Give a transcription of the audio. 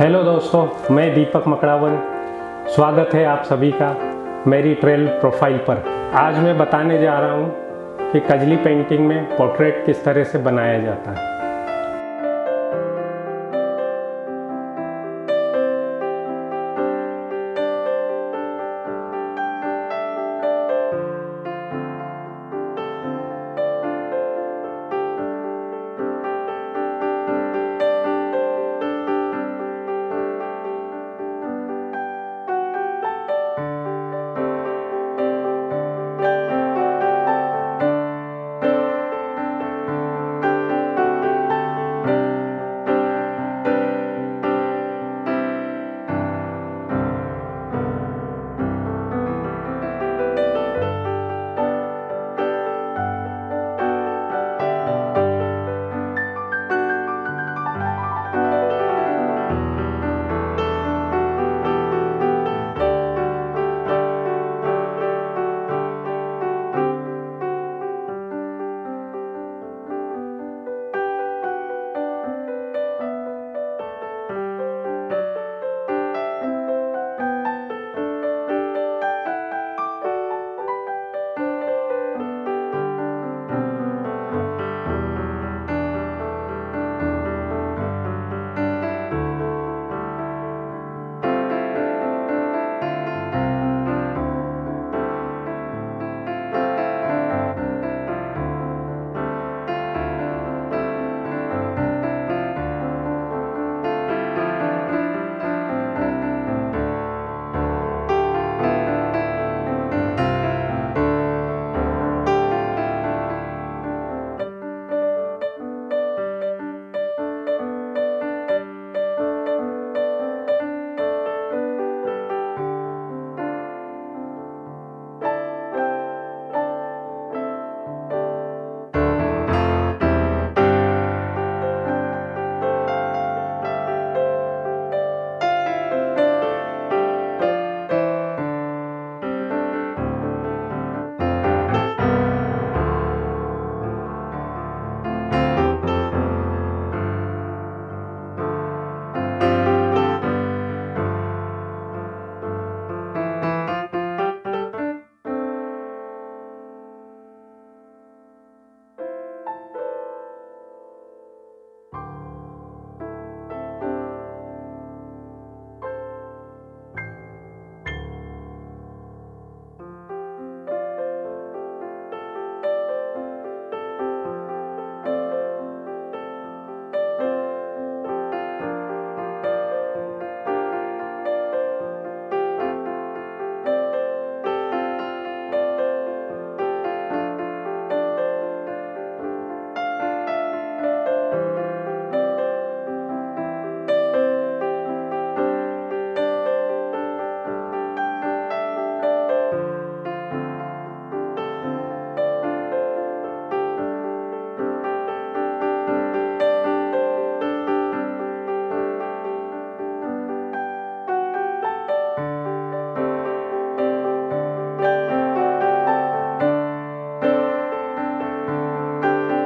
Hello दोस्तों, मैं दीपक मकड़ावन। स्वागत है आप सभी का मेरी ट्रेल प्रोफ़ाइल पर। आज मैं बताने जा रहा हूँ कि कजली पेंटिंग में पोर्ट्रेट किस तरह से बनाया जाता है।